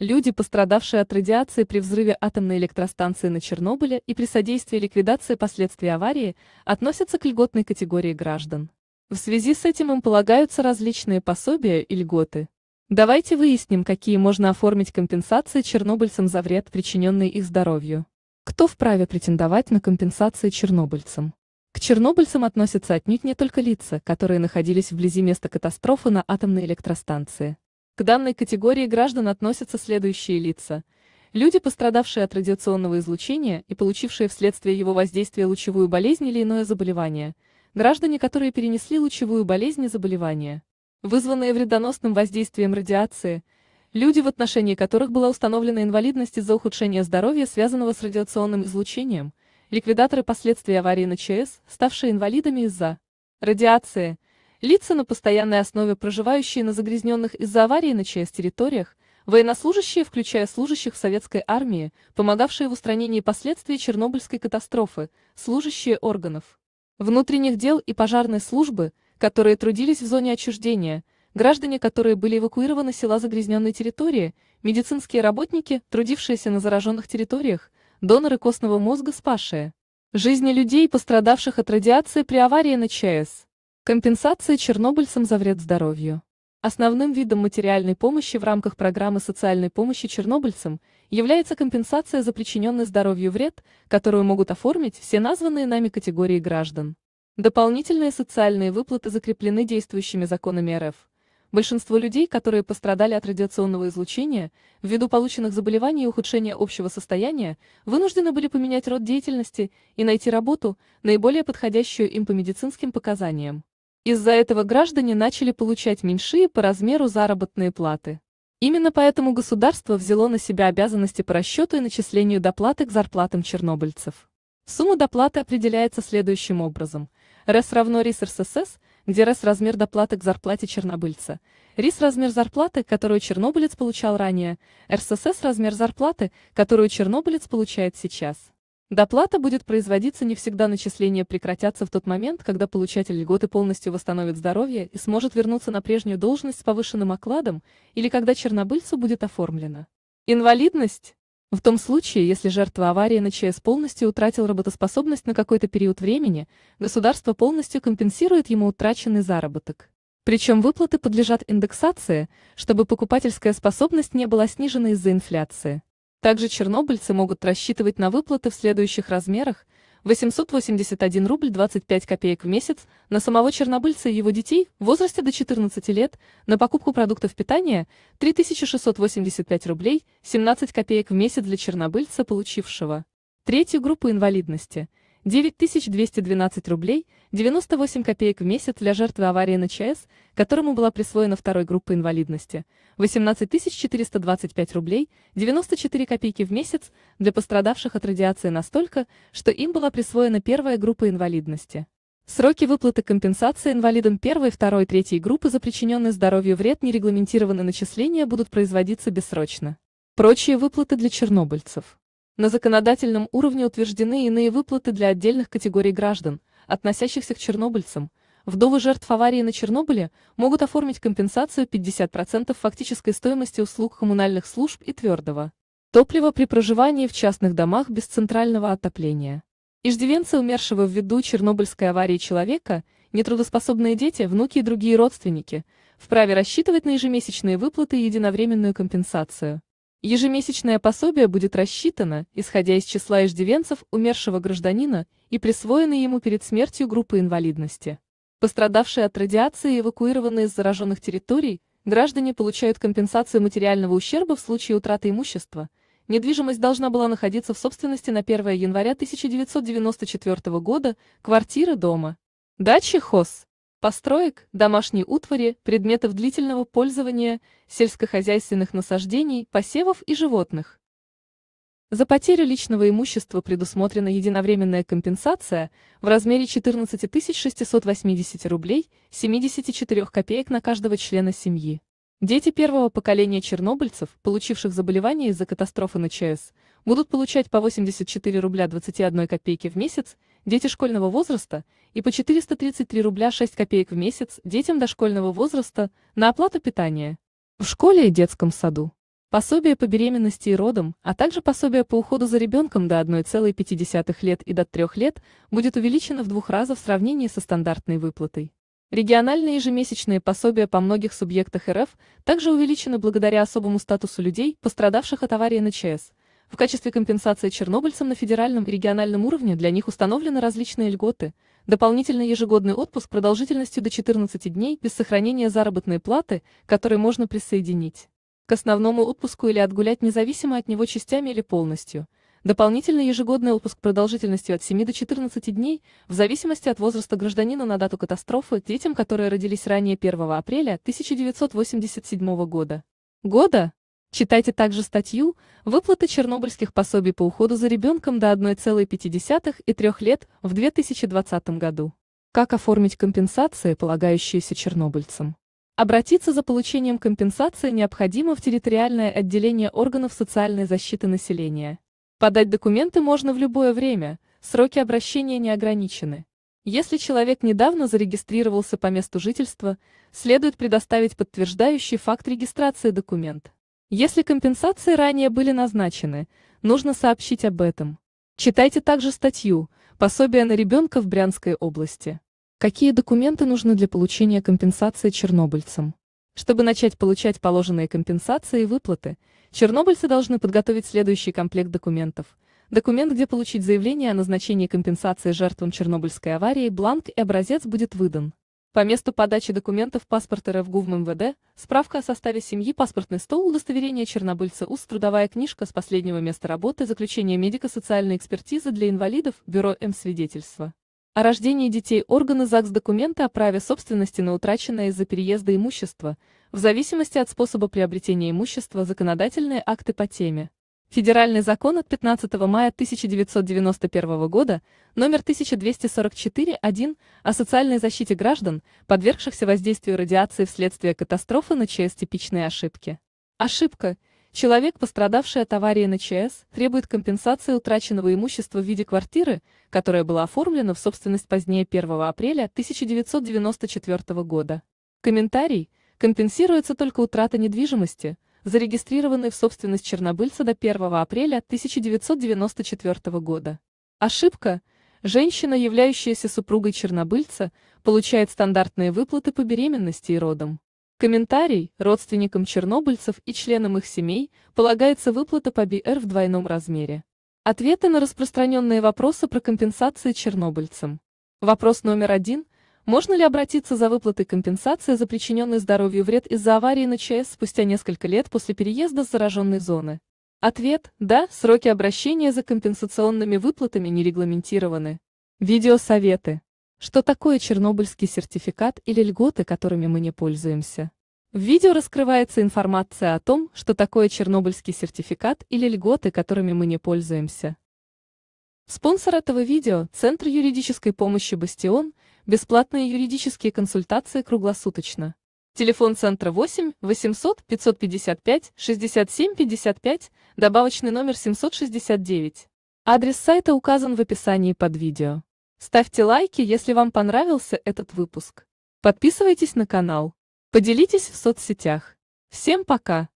Люди, пострадавшие от радиации при взрыве атомной электростанции на Чернобыле и при содействии ликвидации последствий аварии, относятся к льготной категории граждан. В связи с этим им полагаются различные пособия и льготы. Давайте выясним, какие можно оформить компенсации чернобыльцам за вред, причиненный их здоровью. Кто вправе претендовать на компенсации чернобыльцам? К чернобыльцам относятся отнюдь не только лица, которые находились вблизи места катастрофы на атомной электростанции. К данной категории граждан относятся следующие лица. Люди, пострадавшие от радиационного излучения и получившие вследствие его воздействия лучевую болезнь или иное заболевание. Граждане, которые перенесли лучевую болезнь и заболевание, вызванные вредоносным воздействием радиации. Люди, в отношении которых была установлена инвалидность из-за ухудшения здоровья, связанного с радиационным излучением. Ликвидаторы последствий аварии на ЧС, ставшие инвалидами из-за радиации – лица на постоянной основе, проживающие на загрязненных из-за аварии на ЧС территориях, военнослужащие, включая служащих советской армии, помогавшие в устранении последствий Чернобыльской катастрофы, служащие органов внутренних дел и пожарной службы, которые трудились в зоне отчуждения, граждане, которые были эвакуированы с села загрязненной территории, медицинские работники, трудившиеся на зараженных территориях, доноры костного мозга, спасшие жизни людей, пострадавших от радиации при аварии на ЧАЭС. Компенсация чернобыльцам за вред здоровью. Основным видом материальной помощи в рамках программы социальной помощи чернобыльцам является компенсация за причиненный здоровью вред, которую могут оформить все названные нами категории граждан. Дополнительные социальные выплаты закреплены действующими законами РФ. Большинство людей, которые пострадали от радиационного излучения, ввиду полученных заболеваний и ухудшения общего состояния, вынуждены были поменять род деятельности и найти работу, наиболее подходящую им по медицинским показаниям. Из-за этого граждане начали получать меньшие по размеру заработные платы. Именно поэтому государство взяло на себя обязанности по расчету и начислению доплаты к зарплатам чернобыльцев. Сумма доплаты определяется следующим образом. РС равно РИС РСС, где РС размер доплаты к зарплате чернобыльца, РИС размер зарплаты, которую чернобылец получал ранее, РССС размер зарплаты, которую чернобылец получает сейчас. Доплата будет производиться не всегда начисления прекратятся в тот момент, когда получатель льготы полностью восстановит здоровье и сможет вернуться на прежнюю должность с повышенным окладом, или когда чернобыльцу будет оформлена инвалидность. В том случае, если жертва аварии на ЧС полностью утратил работоспособность на какой-то период времени, государство полностью компенсирует ему утраченный заработок. Причем выплаты подлежат индексации, чтобы покупательская способность не была снижена из-за инфляции. Также чернобыльцы могут рассчитывать на выплаты в следующих размерах 881 рубль 25 копеек в месяц. На самого чернобыльца и его детей в возрасте до 14 лет, на покупку продуктов питания 3685 рублей 17 копеек в месяц для чернобыльца, получившего третью группу инвалидности – 9212 рублей 98 копеек в месяц для жертвы аварии на ЧАЭС, которому была присвоена второй группа инвалидности, 18425 рублей 94 копейки в месяц для пострадавших от радиации настолько, что им была присвоена первая группа инвалидности. Сроки выплаты компенсации инвалидам первой, второй, третьей группы за причиненный здоровью вред нерегламентированные начисления будут производиться бессрочно. Прочие выплаты для чернобыльцев. На законодательном уровне утверждены иные выплаты для отдельных категорий граждан, относящихся к чернобыльцам. Вдовы жертв аварии на Чернобыле могут оформить компенсацию 50% фактической стоимости услуг коммунальных служб и твердого топлива при проживании в частных домах без центрального отопления. Иждивенцы умершего ввиду Чернобыльской аварии человека, нетрудоспособные дети, внуки и другие родственники вправе рассчитывать на ежемесячные выплаты и единовременную компенсацию. Ежемесячное пособие будет рассчитано, исходя из числа иждивенцев умершего гражданина и присвоенной ему перед смертью группы инвалидности. Пострадавшие от радиации и эвакуированные из зараженных территорий, граждане получают компенсацию материального ущерба в случае утраты имущества. Недвижимость должна была находиться в собственности на 1 января 1994 года, квартира дома. Дачи ХОС построек, домашней утвари, предметов длительного пользования, сельскохозяйственных насаждений, посевов и животных. За потерю личного имущества предусмотрена единовременная компенсация в размере 14 680 рублей 74 копеек на каждого члена семьи. Дети первого поколения чернобыльцев, получивших заболевание из-за катастрофы на ЧАЭС, будут получать по 84 рубля 21 копейки в месяц, дети школьного возраста и по 433 рубля 6 копеек в месяц детям дошкольного возраста на оплату питания в школе и детском саду. Пособие по беременности и родам, а также пособие по уходу за ребенком до 1,5 лет и до 3 лет будет увеличено в двух раза в сравнении со стандартной выплатой. Региональные ежемесячные пособия по многих субъектах РФ также увеличены благодаря особому статусу людей, пострадавших от аварии на ЧС. В качестве компенсации чернобыльцам на федеральном и региональном уровне для них установлены различные льготы, дополнительный ежегодный отпуск продолжительностью до 14 дней без сохранения заработной платы, который можно присоединить к основному отпуску или отгулять независимо от него частями или полностью. Дополнительный ежегодный отпуск продолжительностью от 7 до 14 дней, в зависимости от возраста гражданина на дату катастрофы, детям, которые родились ранее 1 апреля 1987 года. Года? Читайте также статью «Выплаты чернобыльских пособий по уходу за ребенком до 1,5 и 3 лет в 2020 году». Как оформить компенсации, полагающиеся чернобыльцам? Обратиться за получением компенсации необходимо в территориальное отделение органов социальной защиты населения. Подать документы можно в любое время, сроки обращения не ограничены. Если человек недавно зарегистрировался по месту жительства, следует предоставить подтверждающий факт регистрации документ. Если компенсации ранее были назначены, нужно сообщить об этом. Читайте также статью «Пособие на ребенка в Брянской области». Какие документы нужны для получения компенсации чернобыльцам? Чтобы начать получать положенные компенсации и выплаты, чернобыльцы должны подготовить следующий комплект документов. Документ, где получить заявление о назначении компенсации жертвам Чернобыльской аварии, бланк и образец будет выдан. По месту подачи документов паспорт РФ ГУВ МВД, справка о составе семьи, паспортный стол, удостоверение чернобыльца УС, трудовая книжка с последнего места работы, заключение медико-социальной экспертизы для инвалидов, бюро М-свидетельства. О рождении детей органы ЗАГС документы о праве собственности на утраченное из-за переезда имущество, в зависимости от способа приобретения имущества законодательные акты по теме. Федеральный закон от 15 мая 1991 года, номер 1244-1, о социальной защите граждан, подвергшихся воздействию радиации вследствие катастрофы на ЧС типичные ошибки. Ошибка – Человек, пострадавший от аварии на ЧС, требует компенсации утраченного имущества в виде квартиры, которая была оформлена в собственность позднее 1 апреля 1994 года. Комментарий. Компенсируется только утрата недвижимости, зарегистрированной в собственность чернобыльца до 1 апреля 1994 года. Ошибка. Женщина, являющаяся супругой чернобыльца, получает стандартные выплаты по беременности и родам. Комментарий. Родственникам чернобыльцев и членам их семей полагается выплата по БР в двойном размере. Ответы на распространенные вопросы про компенсации чернобыльцам. Вопрос номер один. Можно ли обратиться за выплатой компенсации за причиненный здоровью вред из-за аварии на ЧС спустя несколько лет после переезда с зараженной зоны? Ответ – да, сроки обращения за компенсационными выплатами не регламентированы. Видеосоветы. Что такое чернобыльский сертификат или льготы, которыми мы не пользуемся? В видео раскрывается информация о том, что такое чернобыльский сертификат или льготы, которыми мы не пользуемся. Спонсор этого видео – Центр юридической помощи «Бастион», бесплатные юридические консультации круглосуточно. Телефон центра 8 800 555 67 55, добавочный номер 769. Адрес сайта указан в описании под видео. Ставьте лайки, если вам понравился этот выпуск. Подписывайтесь на канал. Поделитесь в соцсетях. Всем пока!